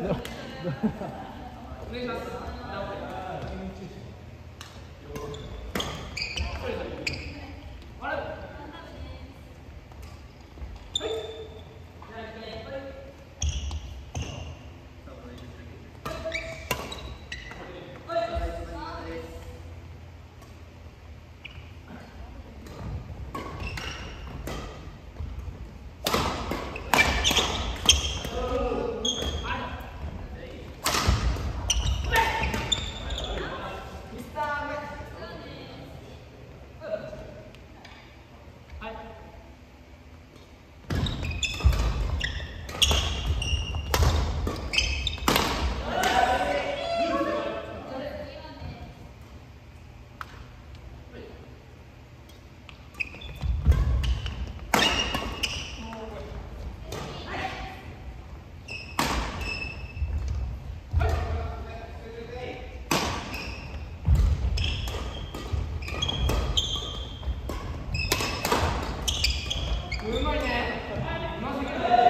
お願いします。うまいね。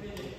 minute.